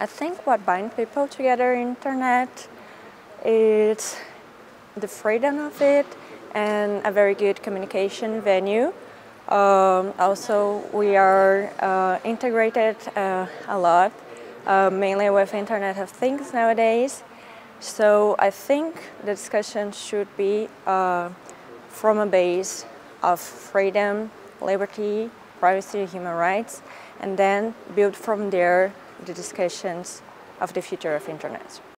I think what binds people together internet is the freedom of it and a very good communication venue. Um, also, we are uh, integrated uh, a lot, uh, mainly with Internet of Things nowadays. So I think the discussion should be uh, from a base of freedom, liberty, privacy, human rights, and then build from there the discussions of the future of internet.